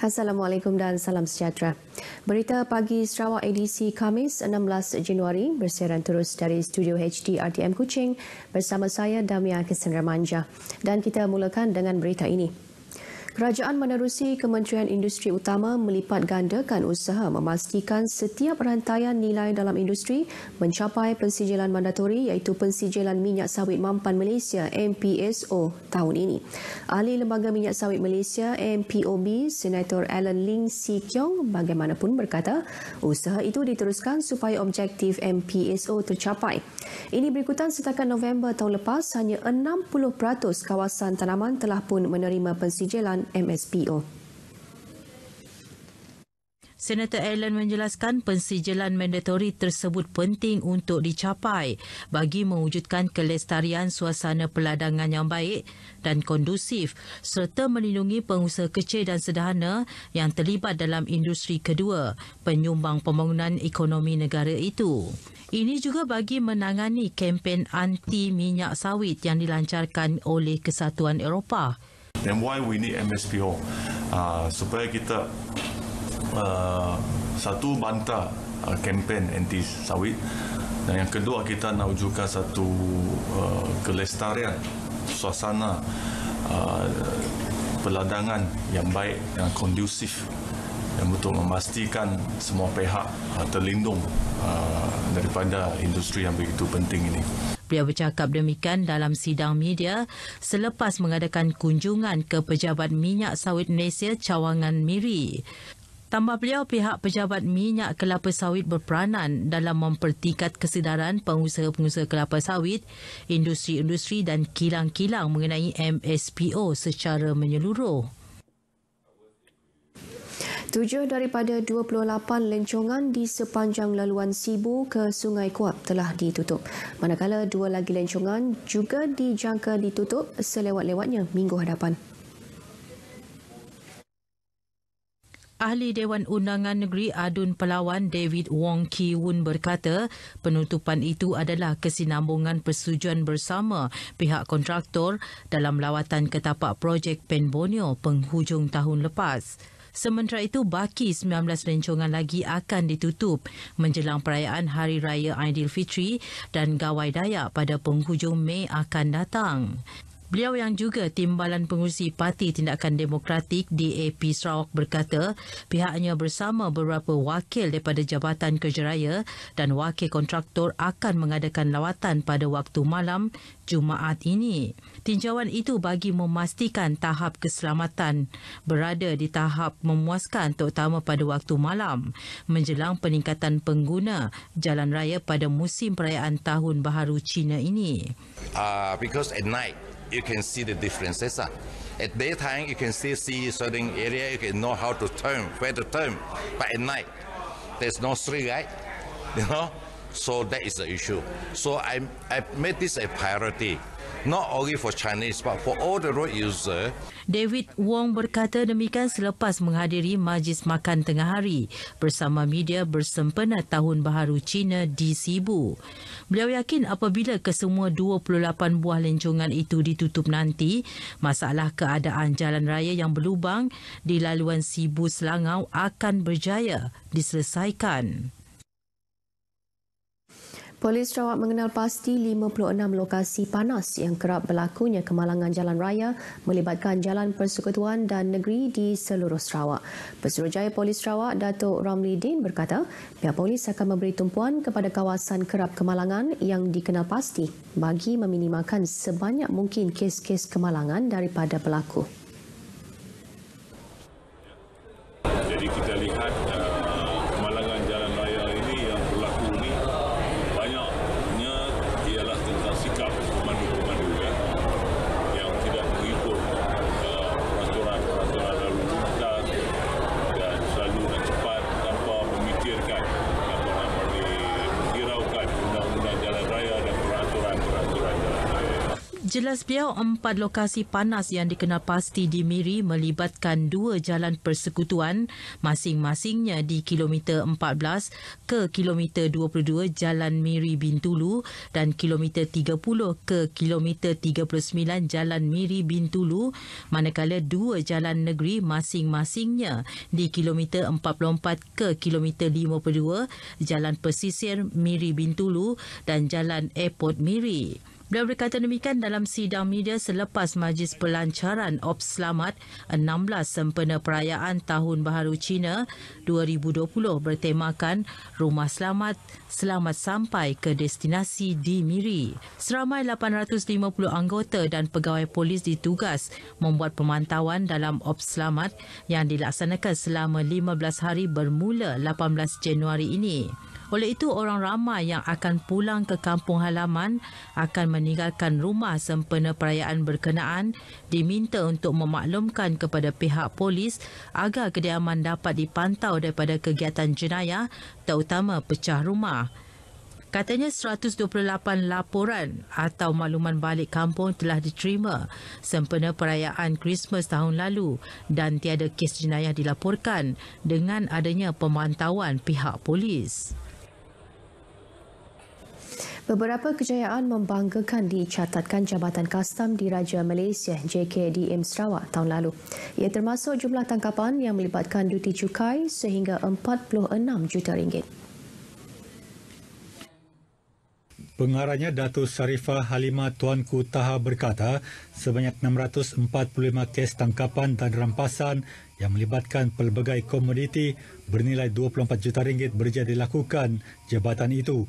Assalamualaikum dan salam sejahtera. Berita pagi Sarawak ADC Kamis 16 Januari bersiaran terus dari studio HD RTM Kuching bersama saya Damia Kesendra Manja. Dan kita mulakan dengan berita ini. Kerajaan menerusi Kementerian Industri Utama melipat gandakan usaha memastikan setiap rantaian nilai dalam industri mencapai pensijilan mandatori iaitu pensijilan minyak sawit mampan Malaysia MPSO tahun ini. Ahli Lembaga Minyak Sawit Malaysia MPOB Senator Alan Ling Si Kiong bagaimanapun berkata usaha itu diteruskan supaya objektif MPSO tercapai. Ini berikutan setakat November tahun lepas hanya 60% kawasan tanaman telah pun menerima pensijilan MSPO. Senator Allen menjelaskan pensijilan mandatori tersebut penting untuk dicapai bagi mewujudkan kelestarian suasana peladangan yang baik dan kondusif serta melindungi pengusaha kecil dan sederhana yang terlibat dalam industri kedua penyumbang pembangunan ekonomi negara itu. Ini juga bagi menangani kempen anti minyak sawit yang dilancarkan oleh Kesatuan Eropah Then why we need MSPO? Uh, supaya kita uh, satu bantah kempen anti sawit dan yang kedua kita nak wujudkan satu uh, kelestarian suasana uh, peladangan yang baik dan kondusif yang betul memastikan semua pihak uh, terlindung uh, daripada industri yang begitu penting ini. Beliau bercakap demikian dalam sidang media selepas mengadakan kunjungan ke Pejabat Minyak Sawit Malaysia Cawangan Miri. Tambah beliau, pihak Pejabat Minyak Kelapa Sawit berperanan dalam mempertingkat kesedaran pengusaha-pengusaha kelapa sawit, industri-industri dan kilang-kilang mengenai MSPO secara menyeluruh. Tujuh daripada 28 lencongan di sepanjang laluan Sibu ke Sungai Kuap telah ditutup. Manakala dua lagi lencongan juga dijangka ditutup selewat-lewatnya minggu hadapan. Ahli Dewan Undangan Negeri Adun Pelawan David Wong Ki Woon berkata penutupan itu adalah kesinambungan persetujuan bersama pihak kontraktor dalam lawatan ke tapak projek Pen Borneo penghujung tahun lepas. Sementara itu, baki 19 rencongan lagi akan ditutup menjelang perayaan Hari Raya Aidilfitri dan Gawai Dayak pada penghujung Mei akan datang. Beliau yang juga timbalan pengurusi Parti Tindakan Demokratik DAP Sarawak berkata pihaknya bersama beberapa wakil daripada Jabatan Kerja Raya dan wakil kontraktor akan mengadakan lawatan pada waktu malam Jumaat ini. Tinjauan itu bagi memastikan tahap keselamatan berada di tahap memuaskan terutama pada waktu malam menjelang peningkatan pengguna jalan raya pada musim perayaan Tahun Baharu Cina ini. Uh, because at night you can see the differences. Uh. At daytime, you can still see certain area, you can know how to turn, where to turn. But at night, there's no street light, you know? So that is the issue. So I, I made this a priority. Not only for Chinese but for all the road user. David Wong berkata demikian selepas menghadiri majlis makan tengah hari bersama media bersempena Tahun Baharu Cina di Sibu. Beliau yakin apabila kesemua 28 buah lencongan itu ditutup nanti, masalah keadaan jalan raya yang berlubang di laluan Sibu Selangau akan berjaya diselesaikan. Polis Sarawak mengenal pasti 56 lokasi panas yang kerap berlakunya kemalangan jalan raya melibatkan jalan persekutuan dan negeri di seluruh Sarawak. Pesuruhjaya Polis Sarawak Datuk Ramli Din berkata, pihak polis akan memberi tumpuan kepada kawasan kerap kemalangan yang dikenal pasti bagi meminimalkan sebanyak mungkin kes-kes kemalangan daripada berlaku. Jadi kita lihat Jelas beliau empat lokasi panas yang dikenal pasti di Miri melibatkan dua jalan persekutuan masing-masingnya di kilometer 14 ke kilometer 22 Jalan Miri Bintulu dan kilometer 30 ke kilometer 39 Jalan Miri Bintulu manakala dua jalan negeri masing-masingnya di kilometer 44 ke kilometer 52 Jalan Pesisir Miri Bintulu dan Jalan Airport Miri. Beliau berkata demikian dalam sidang media selepas majlis pelancaran Ops Selamat 16 sempena perayaan Tahun Baharu Cina 2020 bertemakan Rumah Selamat Selamat Sampai ke Destinasi di Miri. Seramai 850 anggota dan pegawai polis ditugas membuat pemantauan dalam Ops Selamat yang dilaksanakan selama 15 hari bermula 18 Januari ini. Oleh itu, orang ramai yang akan pulang ke kampung halaman akan meninggalkan rumah sempena perayaan berkenaan diminta untuk memaklumkan kepada pihak polis agar kediaman dapat dipantau daripada kegiatan jenayah terutama pecah rumah. Katanya 128 laporan atau makluman balik kampung telah diterima sempena perayaan Christmas tahun lalu dan tiada kes jenayah dilaporkan dengan adanya pemantauan pihak polis. Beberapa kejayaan membanggakan dicatatkan Jabatan Kastam di Raja Malaysia JKDM Sarawak tahun lalu. Ia termasuk jumlah tangkapan yang melibatkan duti cukai sehingga 46 juta ringgit. Pengarahnya Datuk Sarifah Halimah Tuanku Taha berkata sebanyak 645 kes tangkapan dan rampasan yang melibatkan pelbagai komoditi bernilai 24 juta ringgit berjaya dilakukan jabatan itu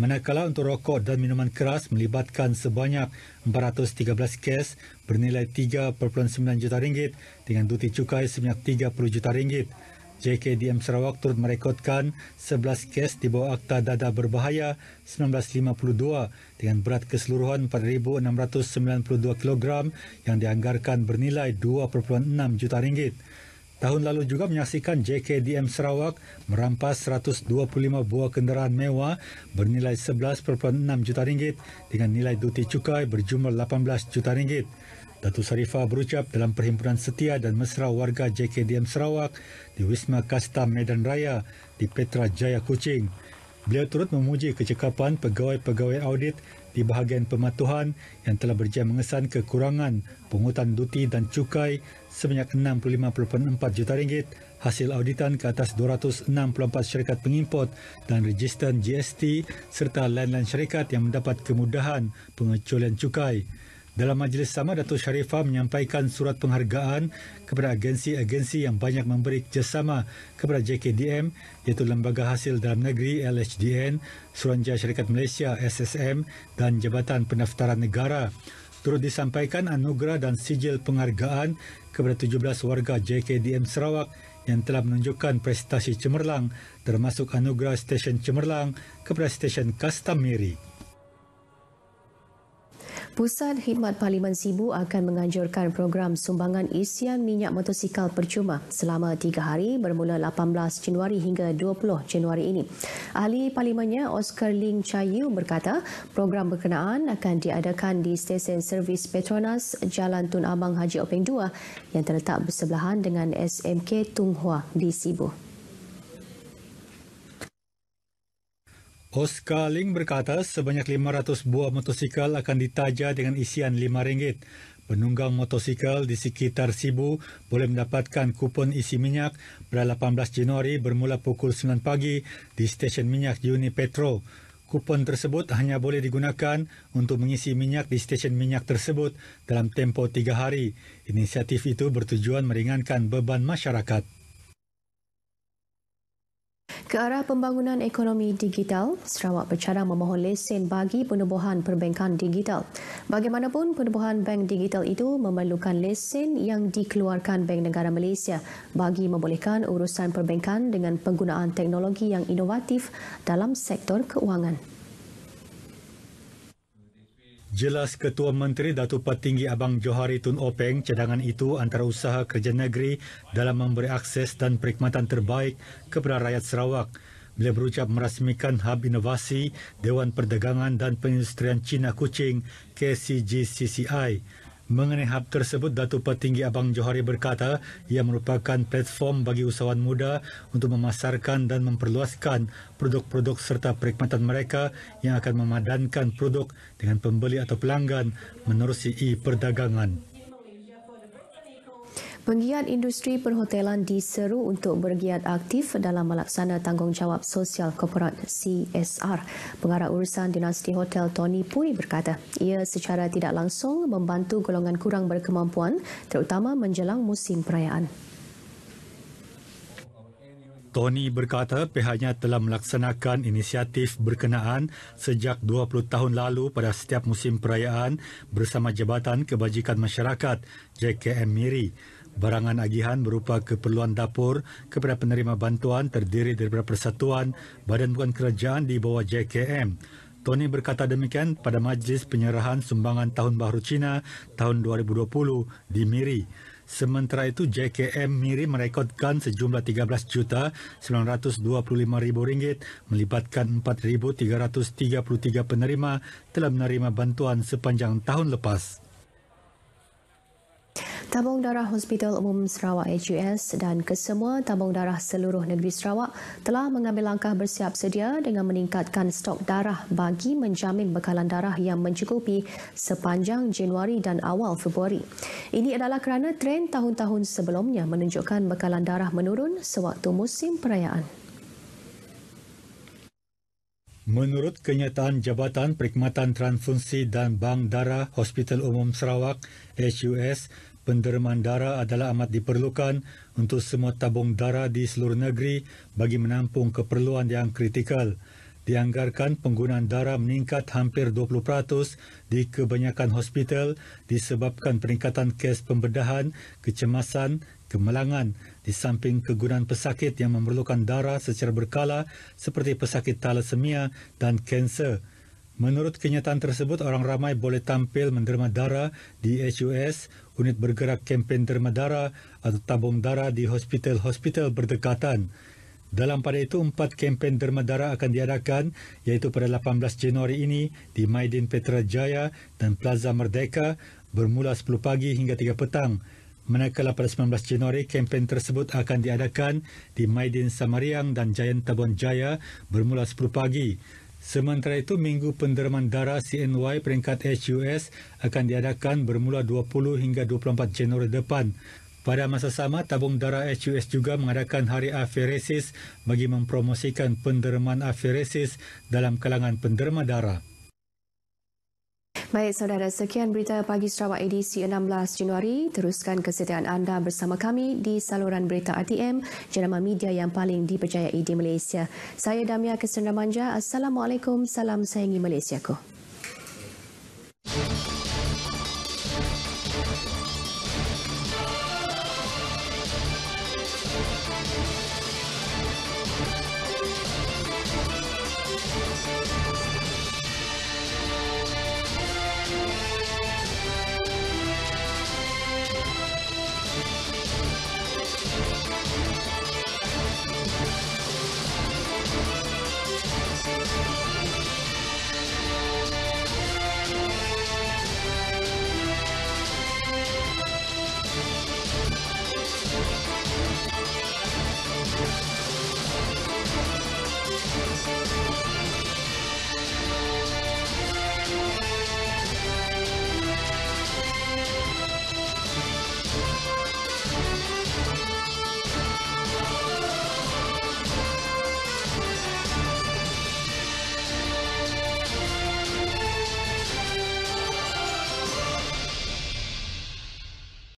manakala untuk rokok dan minuman keras melibatkan sebanyak 413 kes bernilai 3.9 juta ringgit dengan duti cukai sebanyak 30 juta ringgit. JKDM Sarawak turut merekodkan 11 kes di bawah Akta Dada Berbahaya 1952 dengan berat keseluruhan 4,692 kg yang dianggarkan bernilai 2.6 juta ringgit. Tahun lalu juga menyaksikan JKDM Sarawak merampas 125 buah kenderaan mewah bernilai 11.6 juta ringgit dengan nilai duti cukai berjumlah 18 juta ringgit. Datuk Sarifah berucap dalam perhimpunan setia dan mesra warga JKDM Sarawak di Wisma Kasta Medan Raya di Petra Jaya Kuching. Beliau turut memuji kecekapan pegawai-pegawai audit di bahagian pematuhan yang telah berjaya mengesan kekurangan pungutan duti dan cukai sebanyak 65.4 juta ringgit hasil auditan ke atas 264 syarikat pengimport dan register GST serta lain-lain syarikat yang mendapat kemudahan pengecualian cukai. Dalam majlis sama, Datuk Sharifah menyampaikan surat penghargaan kepada agensi-agensi yang banyak memberi kerjasama kepada JKDM iaitu Lembaga Hasil Dalam Negeri LHDN, Suruhanjaya Syarikat Malaysia SSM dan Jabatan Pendaftaran Negara. Turut disampaikan anugerah dan sijil penghargaan kepada 17 warga JKDM Sarawak yang telah menunjukkan prestasi cemerlang termasuk anugerah stesen cemerlang kepada stesen Kastam Miri. Pusat Khidmat Parlimen Sibu akan menganjurkan program sumbangan isian minyak motosikal percuma selama tiga hari bermula 18 Januari hingga 20 Januari ini. Ahli Parlimennya Oscar Ling Chayu berkata program berkenaan akan diadakan di stesen servis Petronas Jalan Tun Abang Haji Openg 2 yang terletak bersebelahan dengan SMK Tung Hua di Sibu. Oscar Ling berkata sebanyak 500 buah motosikal akan ditaja dengan isian RM5. Penunggang motosikal di sekitar Sibu boleh mendapatkan kupon isi minyak pada 18 Januari bermula pukul 9 pagi di stesen minyak Uni Petro. Kupon tersebut hanya boleh digunakan untuk mengisi minyak di stesen minyak tersebut dalam tempoh tiga hari. Inisiatif itu bertujuan meringankan beban masyarakat. Ke arah pembangunan ekonomi digital, Sarawak bercadang memohon lesen bagi penubuhan perbankan digital. Bagaimanapun, penubuhan bank digital itu memerlukan lesen yang dikeluarkan Bank Negara Malaysia bagi membolehkan urusan perbankan dengan penggunaan teknologi yang inovatif dalam sektor keuangan. Jelas Ketua Menteri Datuk Patinggi Abang Johari Tun Openg, cadangan itu antara usaha kerja negeri dalam memberi akses dan perkhidmatan terbaik kepada rakyat Sarawak. Beliau berucap merasmikan Hub Inovasi Dewan Perdagangan dan Perindustrian Cina Kuching KCGCCI. Mengenai hub tersebut, Datuk Petinggi Abang Johari berkata ia merupakan platform bagi usahawan muda untuk memasarkan dan memperluaskan produk-produk serta perkhidmatan mereka yang akan memadankan produk dengan pembeli atau pelanggan menerusi e-perdagangan. Penggiat industri perhotelan diseru untuk bergiat aktif dalam melaksana tanggungjawab sosial korporat CSR. Pengarah urusan dinasti hotel Tony Pui berkata, ia secara tidak langsung membantu golongan kurang berkemampuan terutama menjelang musim perayaan. Tony berkata pihaknya telah melaksanakan inisiatif berkenaan sejak 20 tahun lalu pada setiap musim perayaan bersama Jabatan Kebajikan Masyarakat JKM MIRI. Barangan agihan berupa keperluan dapur kepada penerima bantuan terdiri daripada persatuan badan bukan kerajaan di bawah JKM. Tony berkata demikian pada majlis penyerahan sumbangan Tahun Baru Cina tahun 2020 di Miri. Sementara itu JKM Miri merekodkan sejumlah 13 juta 925 ribu ringgit melibatkan 4,333 penerima telah menerima bantuan sepanjang tahun lepas. Tabung darah Hospital Umum Sarawak HUS dan kesemua tabung darah seluruh negeri Sarawak telah mengambil langkah bersiap sedia dengan meningkatkan stok darah bagi menjamin bekalan darah yang mencukupi sepanjang Januari dan awal Februari. Ini adalah kerana tren tahun-tahun sebelumnya menunjukkan bekalan darah menurun sewaktu musim perayaan. Menurut kenyataan Jabatan Perkhidmatan Transfusi dan Bank Darah Hospital Umum Sarawak HUS, penderimaan darah adalah amat diperlukan untuk semua tabung darah di seluruh negeri bagi menampung keperluan yang kritikal. Dianggarkan penggunaan darah meningkat hampir 20% di kebanyakan hospital disebabkan peningkatan kes pembedahan, kecemasan, kemalangan di samping kegunaan pesakit yang memerlukan darah secara berkala seperti pesakit thalassemia dan kanser. Menurut kenyataan tersebut, orang ramai boleh tampil menderma darah di HUS, unit bergerak kempen derma darah atau tabung darah di hospital-hospital berdekatan. Dalam pada itu, empat kempen derma darah akan diadakan iaitu pada 18 Januari ini di Maidin Petra Jaya dan Plaza Merdeka bermula 10 pagi hingga 3 petang. Manakala pada 19 Januari, kempen tersebut akan diadakan di Maidin Samariang dan Jayan Tabon Jaya bermula 10 pagi. Sementara itu, Minggu Penderaman Darah CNY peringkat HUS akan diadakan bermula 20 hingga 24 Januari depan. Pada masa sama, tabung darah HUS juga mengadakan Hari Aferesis bagi mempromosikan penderaman aferesis dalam kalangan penderma darah. Baik saudara, sekian berita pagi Sarawak edisi 16 Januari. Teruskan kesetiaan anda bersama kami di saluran berita RTM, jenama media yang paling dipercayai di Malaysia. Saya Damia Kesendamanja. Assalamualaikum. Salam sayangi Malaysiaku.